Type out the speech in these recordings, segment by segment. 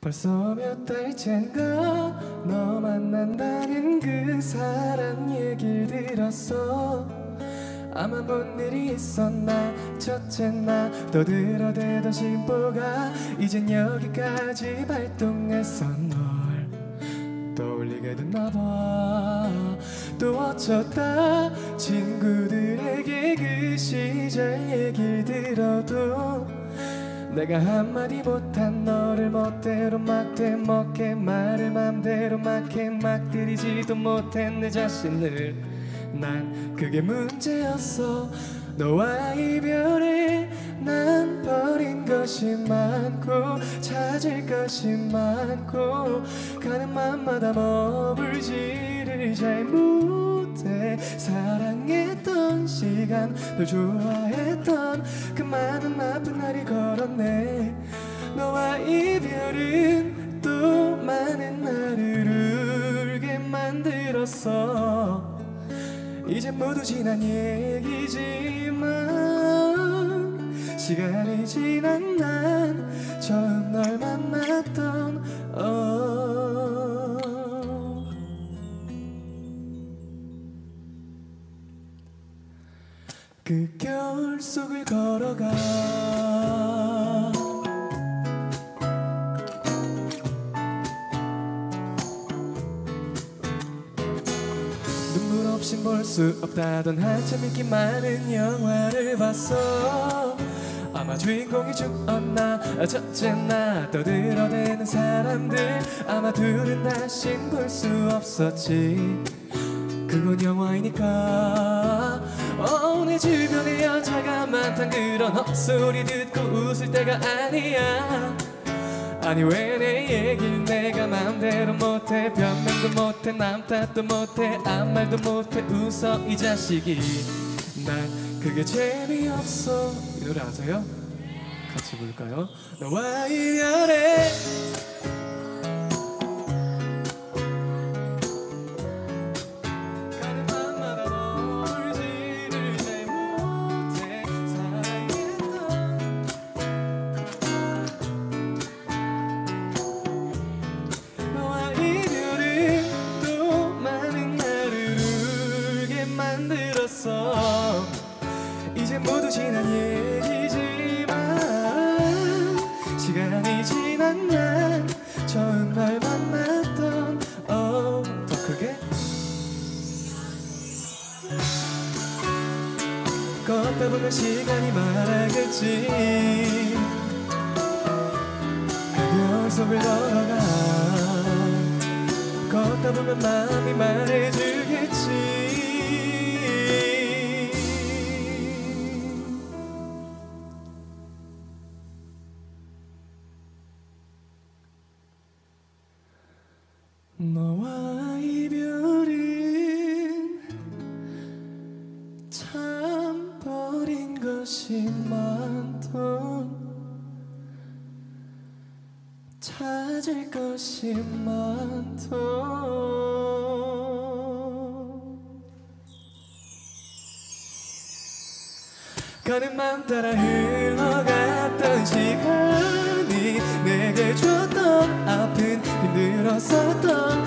벌써 몇 달째인가 너 만난다는 그 사람 얘길 들었어. 아마 뭔 일이 있었나 첫째 나 떠들어대던 심보가 이젠 여기까지 발동했어 널 떠올리게 됐나봐. 또 어쩌다 친구들에게 그 시절 얘길 들어도 내가 한마디 못한 너를 멋대로 막대 먹게 말을 맘대로 막해 막 들이지도 못한 내 자신을. 난 그게 문제였어. 너와 이별에 난 버린 것이 많고 찾을 것이 많고 가는 맘마다 머물지를 잘못 해 사랑했던 시간 널 좋아했던 그 많은 아픈 날이 걸었네. 너와 이별은 또 많은 나를 울게 만들었어. 이제 모두 지난 얘기지만 시간이 지난 난 처음 널 만났던 어 그 겨울 속을 걸어가. 눈물 없이 볼수 없다던 한참 인기 많은 영화를 봤어. 아마 주인공이 죽었나 첫째 나 떠들어대는 사람들. 아마 둘은 다신 볼 수 없었지. 그건 영화이니까 어, 내 주변에 여자가 많단 그런 헛소리 듣고 웃을 때가 아니야. 아니 왜 내 얘길 내가 마음대로 못해? 변명도 못해 남 탓도 못해 아무 말도 못해. 웃어 이 자식이. 난 그게 재미없어. 이 노래 아세요? 같이 부를까요? 너와 이별해 가는 맘 따라 흘러갔던 시간이 내게 줬던 아픈 힘들었었던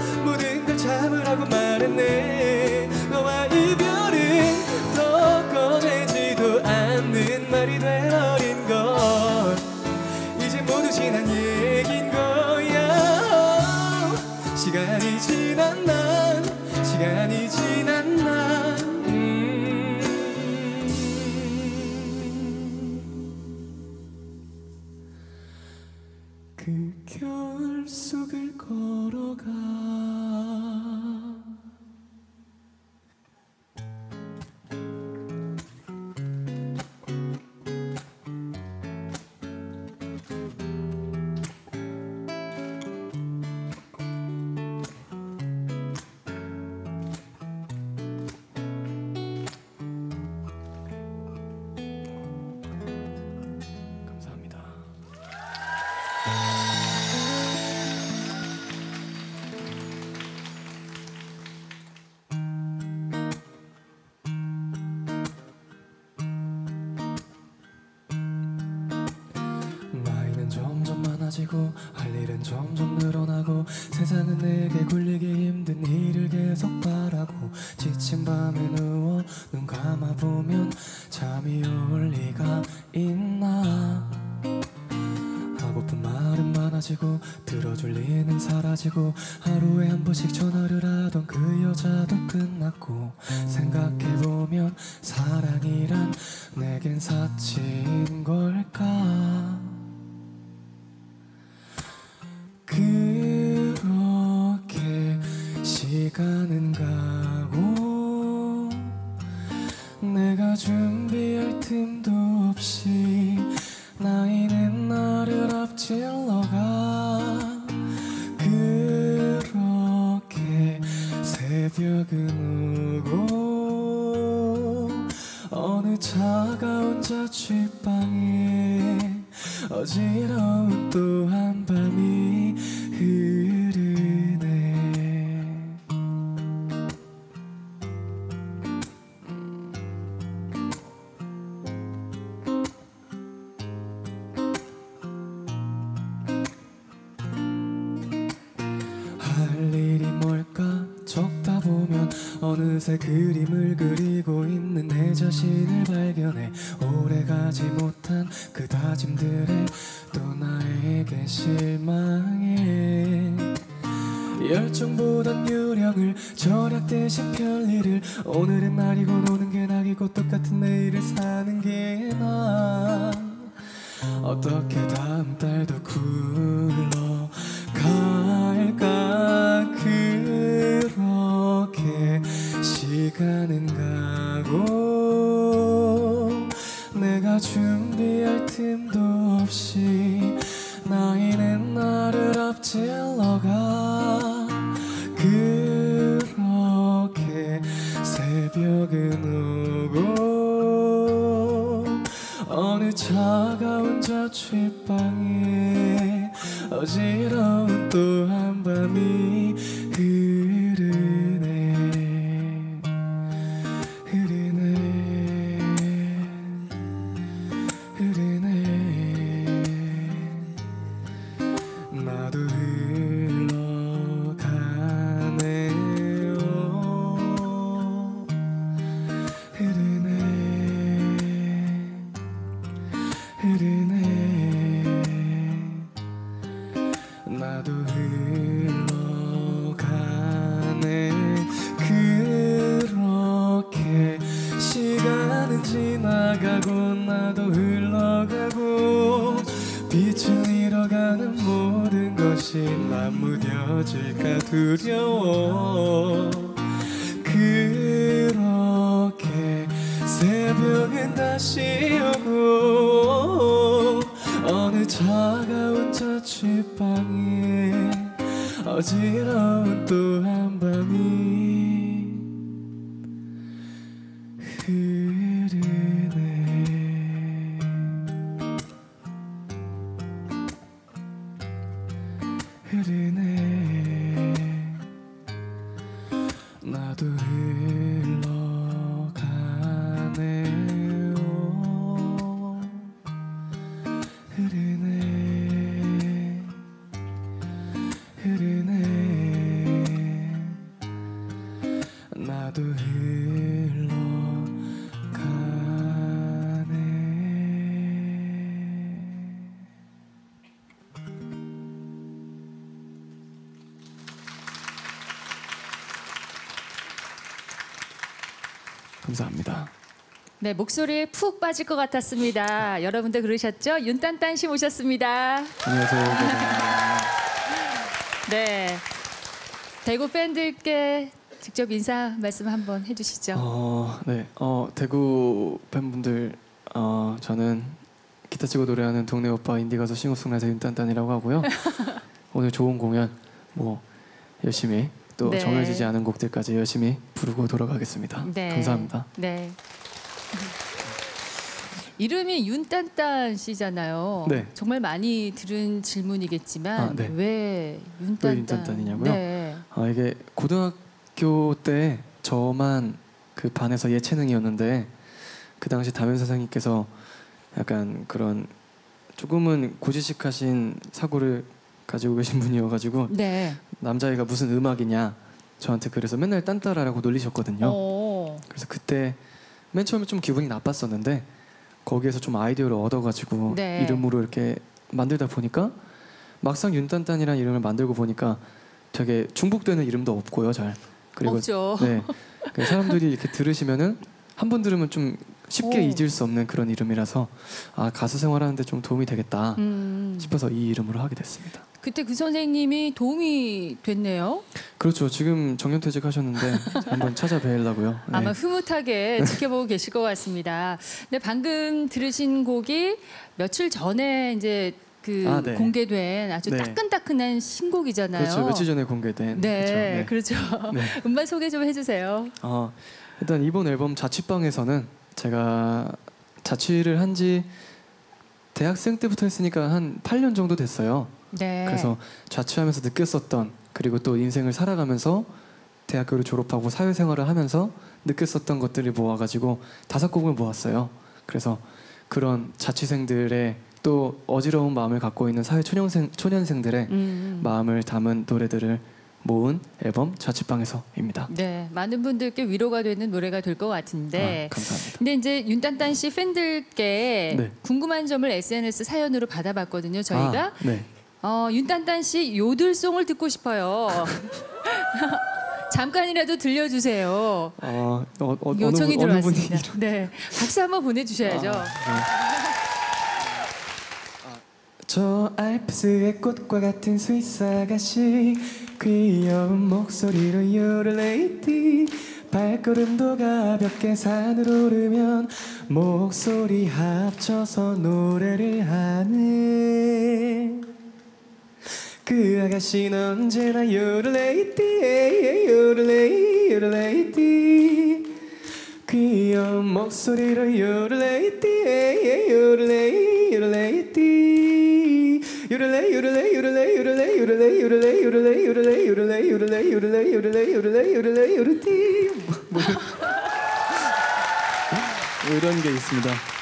사라지고 어느새 그림을 그리고 있는 내 자신을 발견해 오래가지 못한 그 다짐들에 또 나에게 실망해. 열정보단 유령을 절약 대신 편리를 오늘은 날이고 노는 게 낙이고 똑같은 내일을 사는 게 나아 어떻게 다음 달도 굴러갈 시간은 가고 내가 준비할 틈도 없이 나이는 나를 앞질러가 그렇게 새벽은 오고 어느 차가운 자취방에 어지러운 무뎌질까 두려워. 그렇게 새벽은 다시 오고 어느 차가운 자취방에 어지러운 또 나 네, 목소리에 푹 빠질 것 같았습니다. 여러분들 그러셨죠? 윤딴딴 씨 모셨습니다. 안녕하세요. 네. 대구 팬들께 직접 인사 말씀 한번 해주시죠. 어, 네. 어, 대구 팬분들, 어, 저는 기타 치고 노래하는 동네 오빠 인디 가수 싱어송라이터 윤딴딴이라고 하고요. 오늘 좋은 공연 뭐 열심히 또 네. 정해지지 않은 곡들까지 열심히 부르고 돌아가겠습니다. 네. 감사합니다. 네. 이름이 윤딴딴 씨잖아요. 네. 정말 많이 들은 질문이겠지만 아, 네. 왜 윤딴딴? 왜 윤딴딴이냐고요? 네. 아, 이게 고등학교 때 저만 그 반에서 예체능이었는데 그 당시 담임 선생님께서 약간 그런 조금은 고지식하신 사고를 가지고 계신 분이어가지고 네. 남자애가 무슨 음악이냐 저한테 그래서 맨날 딴따라라고 놀리셨거든요. 어. 그래서 그때 맨 처음에 좀 기분이 나빴었는데 거기에서 좀 아이디어를 얻어가지고 네. 이름으로 이렇게 만들다 보니까 막상 윤딴딴이라는 이름을 만들고 보니까 되게 중복되는 이름도 없고요, 잘. 그리고 없죠. 네, 그 사람들이 이렇게 들으시면은 한 번 들으면 좀 쉽게 오. 잊을 수 없는 그런 이름이라서 아 가수 생활하는데 좀 도움이 되겠다 음. 싶어서 이 이름으로 하게 됐습니다. 그때 그 선생님이 도움이 됐네요. 그렇죠. 지금 정년퇴직하셨는데 한번 찾아뵈려고요. 네. 아마 흐뭇하게 지켜보고 계실 것 같습니다. 근데 방금 들으신 곡이 며칠 전에 이제 그 아, 네. 공개된 아주 네. 따끈따끈한 신곡이잖아요. 그렇죠. 며칠 전에 공개된. 네, 그렇죠. 그렇죠. 네. 음반 소개 좀 해주세요. 어, 일단 이번 앨범 자취방에서는 제가 자취를 한 지 대학생 때부터 했으니까 한 8년 정도 됐어요. 네. 그래서 자취하면서 느꼈었던 그리고 또 인생을 살아가면서 대학교를 졸업하고 사회생활을 하면서 느꼈었던 것들을 모아가지고 다섯 곡을 모았어요. 그래서 그런 자취생들의 또 어지러운 마음을 갖고 있는 사회 초년생 초년생들의 음. 마음을 담은 노래들을 모은 앨범 자취방에서입니다. 네, 많은 분들께 위로가 되는 노래가 될 것 같은데. 아, 감사합니다. 근데 이제 윤딴딴 씨 팬들께 네. 궁금한 점을 SNS 사연으로 받아봤거든요. 저희가 아, 네. 어, 윤딴딴 씨 요들송을 듣고 싶어요. 잠깐이라도 들려주세요. 어, 어, 어, 요청이 어느, 분- 어느 분이 들어왔습니다. 네, 박수 한번 보내주셔야죠. 아, 네. 저 알프스의 꽃과 같은 스위스 아가씨 귀여운 목소리로 요르레이티 발걸음도 가볍게 산을 오르면 목소리 합쳐서 노래를 하네. 그 아가씨는 언제나 요르레이티 요르레이 요르레이티 귀여운 목소리로 요르레이티 요르레이 요르레이 요르레이 요르레이 요르레이 요르레이 요르레이 요르레이 요르레이 요르레이 요르레이 요르레이 요르레이 요르레이 요르레이 요르티 뭐 이런 게 있습니다.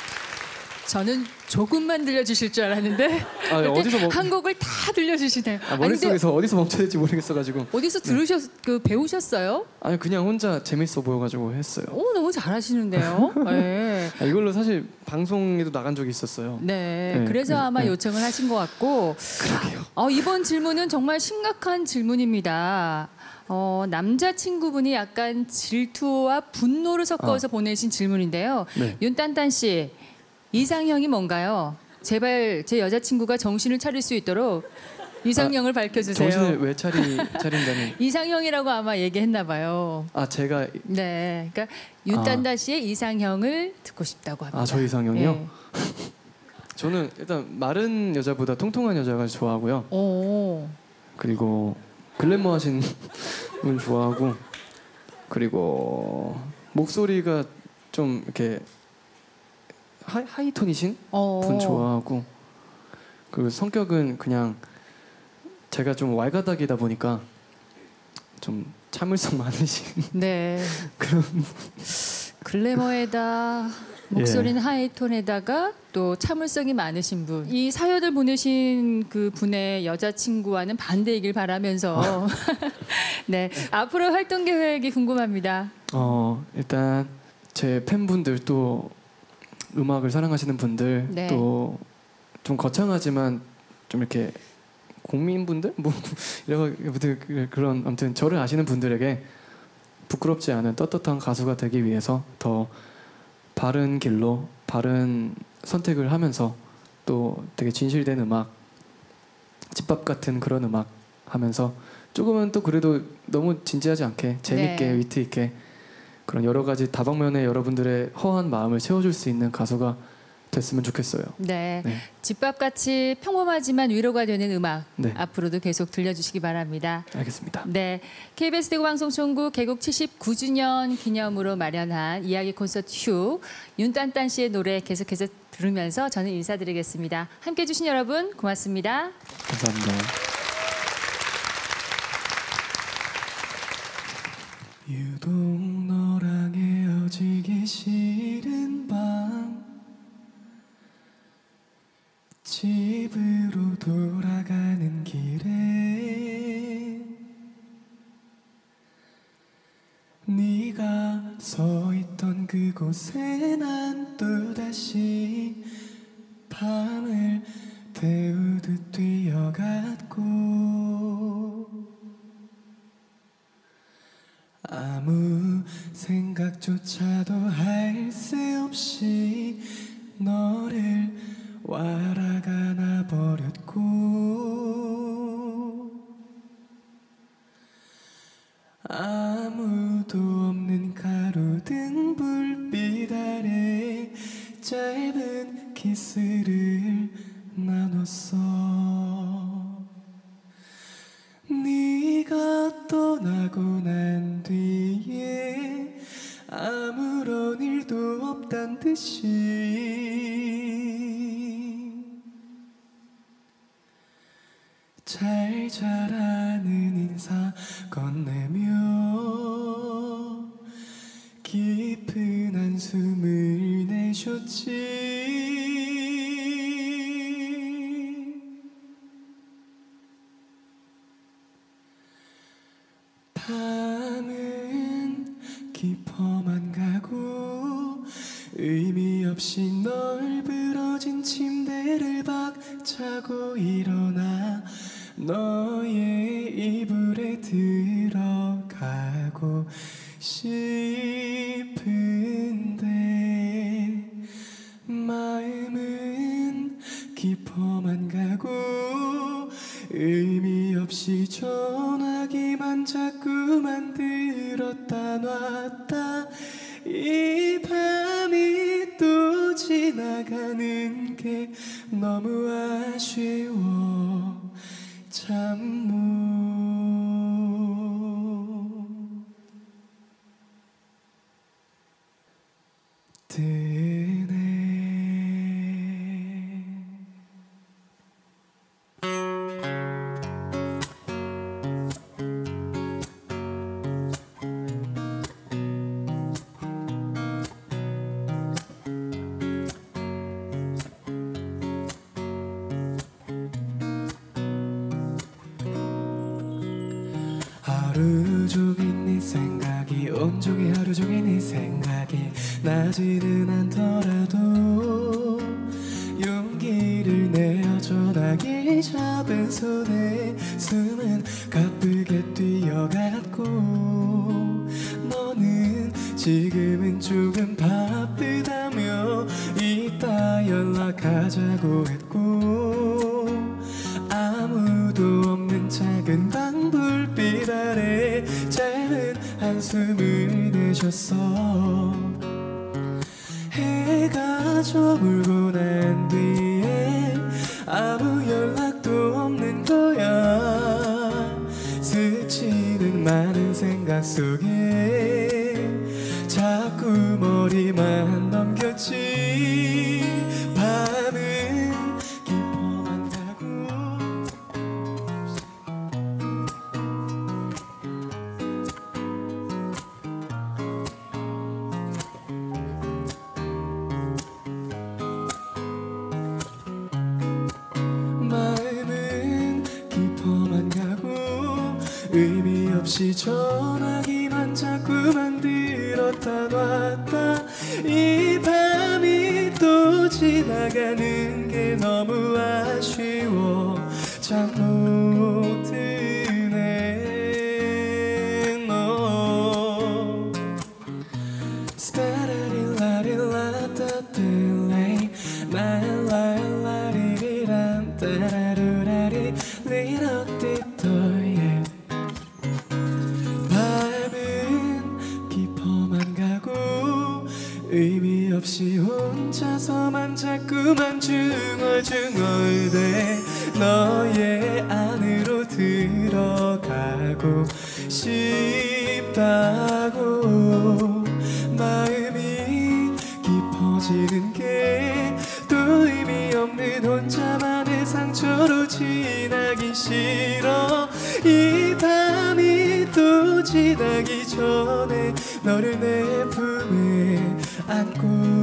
저는 조금만 들려주실 줄 알았는데 아, 이렇게 어디서 뭐- 한 곡을 다 들려주시네요. 아, 아니, 근데 머릿속에서 어디서 멈춰야 될지 모르겠어가지고 어디서 들으셨 그 배우셨어요? 아니 그냥 혼자 재밌어 보여가지고 했어요. 오 너무 잘하시는데요. 네. 아, 이걸로 사실 방송에도 나간 적이 있었어요. 네, 네, 그래서 네, 아마 네. 요청을 하신 것 같고 그러게요. 어, 이번 질문은 정말 심각한 질문입니다. 어, 남자친구분이 약간 질투와 분노를 섞어서 보내신 질문인데요. 네. 윤딴딴 씨 이상형이 뭔가요? 제발 제 여자친구가 정신을 차릴 수 있도록 이상형을 밝혀주세요. 정신을 왜 차리 차린다는 이상형이라고 아마 얘기했나 봐요. 아 제가 네, 그러니까 윤딴딴 씨의 이상형을 듣고 싶다고 합니다. 아저 이상형이요? 예. 저는 일단 마른 여자보다 통통한 여자가 좋아하고요. 오, 그리고 글래머하신 분 좋아하고 그리고 목소리가 좀 이렇게 하이, 하이톤이신 어. 분 좋아하고 그 성격은 그냥 제가 좀 왈가닥이다 보니까 좀 참을성 많으신 네. 그런 글래머에다 예. 목소리는 하이톤에다가 또 참을성이 많으신 분. 이 사연을 보내신 그 분의 여자친구와는 반대이길 바라면서 네 앞으로 활동 계획이 궁금합니다. 어 일단 제 팬분들 또 음악을 사랑하시는 분들 네. 또좀 거창하지만 좀 이렇게 국민분들 뭐 이런 그- 그런 아무튼 저를 아시는 분들에게 부끄럽지 않은 떳떳한 가수가 되기 위해서 더 바른 길로 바른 선택을 하면서 또 되게 진실된 음악 집밥 같은 그런 음악 하면서 조금은 또 그래도 너무 진지하지 않게 재밌게 네. 위트 있게 그런 여러 가지 다방면에 여러분들의 허한 마음을 채워줄 수 있는 가수가 됐으면 좋겠어요. 네. 네. 집밥같이 평범하지만 위로가 되는 음악 네. 앞으로도 계속 들려주시기 바랍니다. 알겠습니다. 네, KBS 대구방송총국 개국 79주년 기념으로 마련한 이야기 콘서트 후 윤딴딴 씨의 노래 계속해서 들으면서 저는 인사드리겠습니다. 함께해 주신 여러분 고맙습니다. 감사합니다. 너랑 싫은 밤 집으로 돌아가는 길에 네가 서 있던 그곳에 난 짧은 키스 널브러진 침대를 박차고 일어나 너의 이불에 들어가고 싶은데 마음은 깊어만 가고 의미 없이 전화기만 자꾸만 들었다 놨다 이 밤이 또 지나가는 게 너무 아쉬워. 참모 드 하루 종일 네 생각이 온종일 하루 종일 네 생각이 나지는 않더라도 용기를 내어 전화기 잡은 손에 숨은 가쁘게 뛰어갔고 너는 지금은 조금 바쁘다며 이따 연락하자고 했고 아무도 없는 작은 방 한숨을 내셨어. 해가 저물고 난 뒤에 아무 연락도 없는 거야. 스치는 많은 생각 속에 의미 없이 전화기만 자꾸만 들었다 놨다. 이 밤이 또 지나가는 게 너무 싶다고 마음이 깊어지는 게 또 의미 없는 혼자만의 상처로 지나기 싫어. 이 밤이 또 지나기 전에 너를 내 품에 안고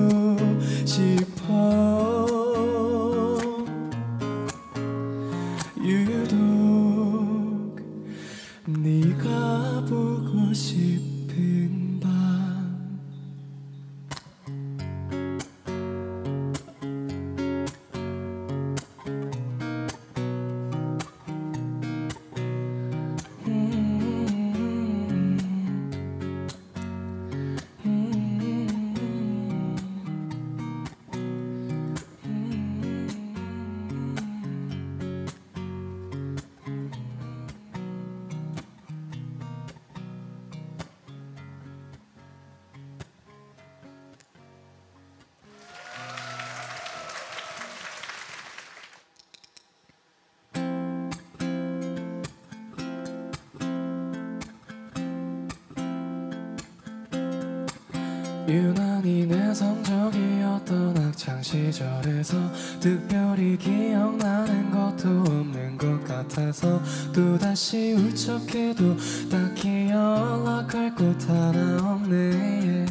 유난히 내성적이었던 학창 시절에서 특별히 기억나는 것도 없는 것 같아서 또다시 울적해도 딱히 연락할 곳 하나 없네.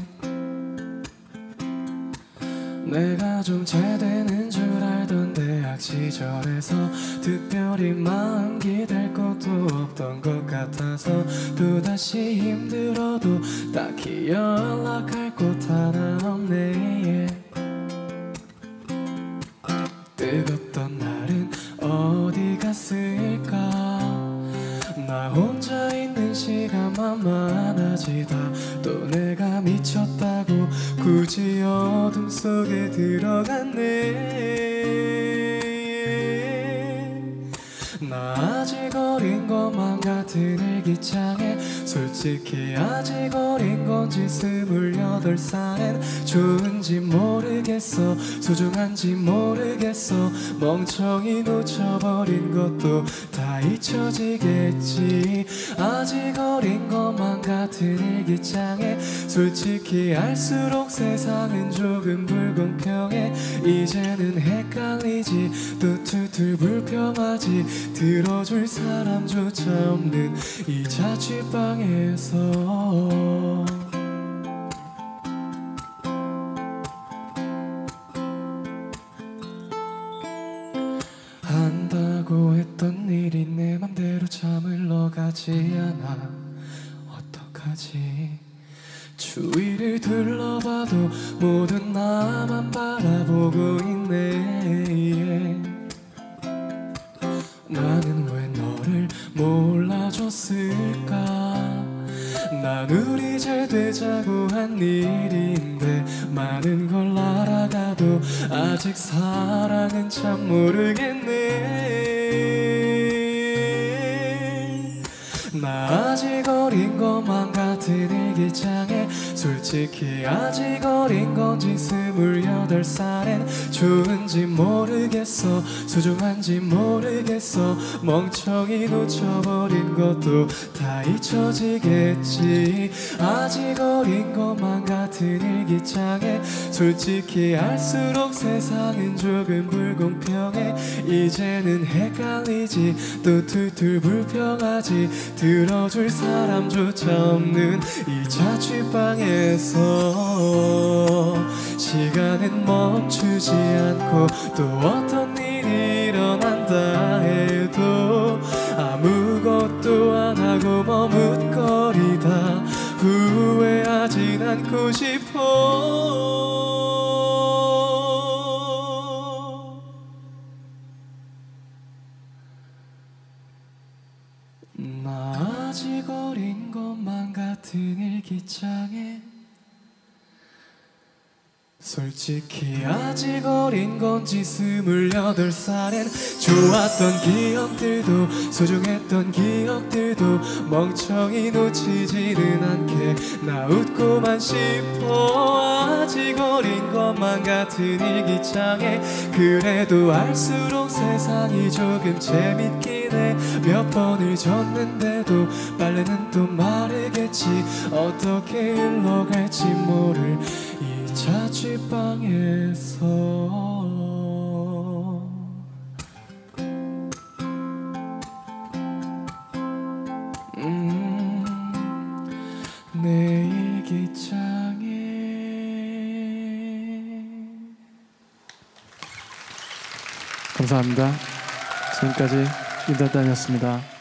내가 좀 잘 되는 줄 알던 대학 시절에서 특별히 마음 기댈 것도 없던 것 같아서 또다시 힘들어도 딱히 연락할 곳 하나 없네 솔직히 아직 어린 건지 스물여덟 살엔 좋은 지 모르겠어. 소중한지 모르겠어. 멍청이 놓쳐버린 것도 다 잊혀지겠지. 아직 어린 것만 같은 일기장에 솔직히 알수록 세상은 조금 불공평해. 이제는 헷갈리지. 또 툴툴 불평하지. 들어줄 사람조차 없는 이 자취방에서 가지 않아 어떡하지? 주위를 둘러봐도 모두 나만 바라보고 있네. 나는 왜 너를 몰라줬을까? 난 우리 잘 되자고 한 일인데 많은 걸 알아가도 아직 사랑은 참 모르겠네 여덟 살엔 좋은지 모르겠어. 소중한지 모르겠어 멍청이 놓쳐버린 것도 다 잊혀지겠지. 아직 어린 것만 같은 일기장에 솔직히 알수록 세상은 조금 불공평해. 이제는 헷갈리지 또 툴툴 불평하지. 들어줄 사람조차 없는 이 자취방에서 시간은 멈추지 않고 또 어떤 않고 싶 솔직히 아직 어린 건지 스물여덟 살엔 좋았던 기억들도 소중했던 기억들도 멍청이 놓치지는 않게 나 웃고만 싶어. 아직 어린 것만 같은 일기장에 그래도 알수록 세상이 조금 재밌긴 해 몇 번을 졌는데도 빨래는 또 마르겠지. 어떻게 흘러갈지 모를 이 자취방에서 음, 내 일기장에 감사합니다. 지금까지 윤달단이었습니다.